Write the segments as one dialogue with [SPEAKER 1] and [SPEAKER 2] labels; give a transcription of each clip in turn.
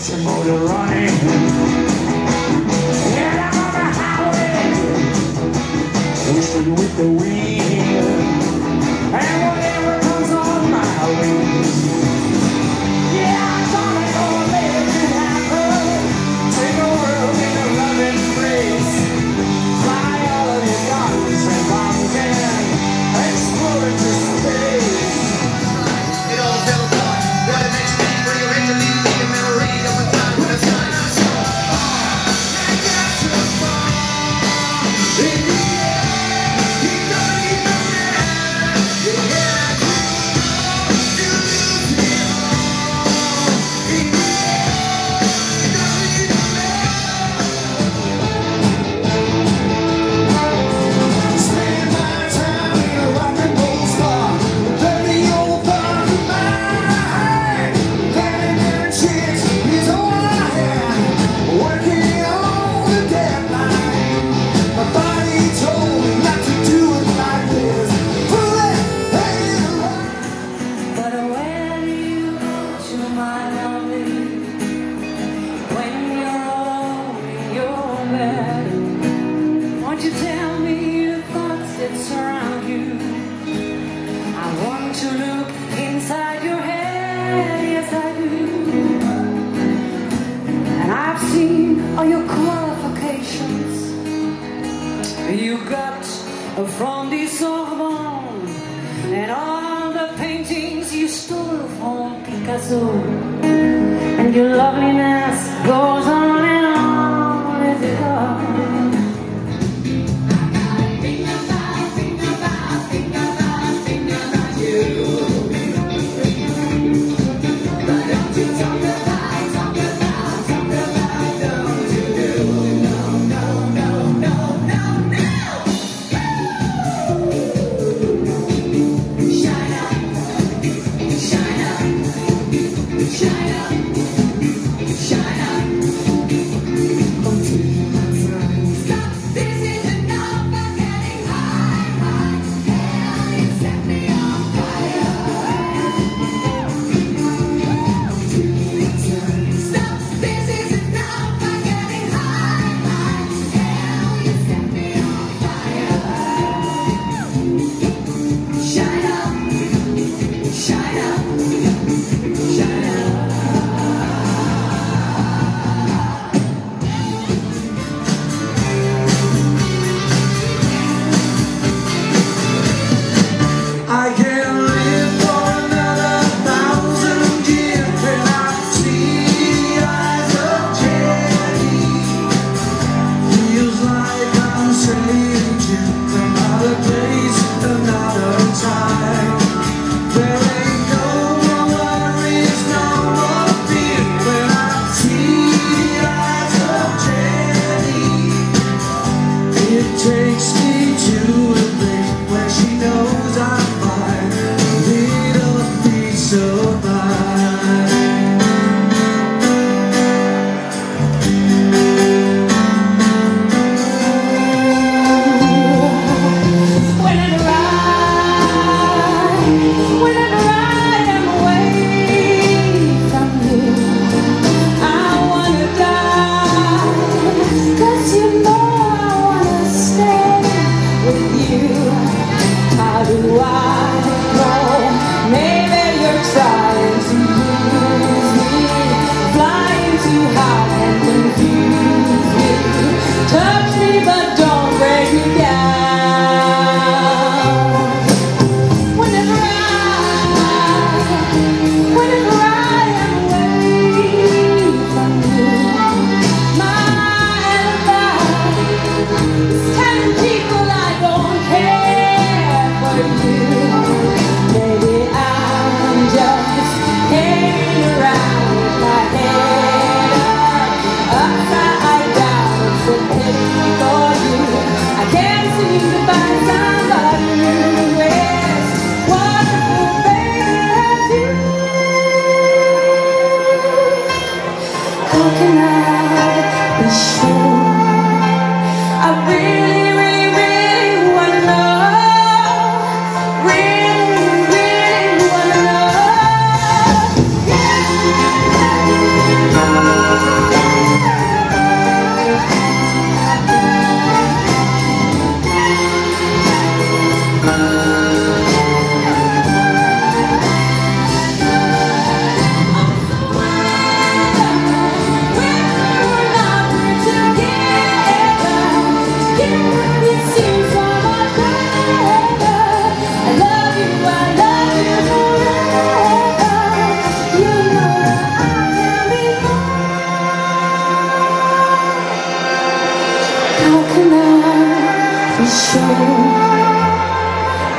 [SPEAKER 1] gets the motor running. Head out on the highway, wasted with the wind.
[SPEAKER 2] left Won't you tell me your thoughts? That surround you. I want to look inside your head. Yes, I do. And I've seen all your qualifications. You got from the Sorbonne And all the paintings you stole from Picasso. And your loveliness
[SPEAKER 3] shine up.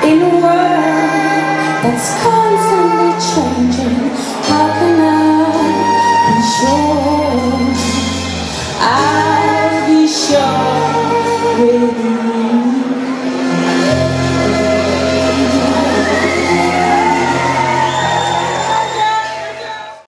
[SPEAKER 3] in a
[SPEAKER 2] world that's constantly changing. How can I be sure?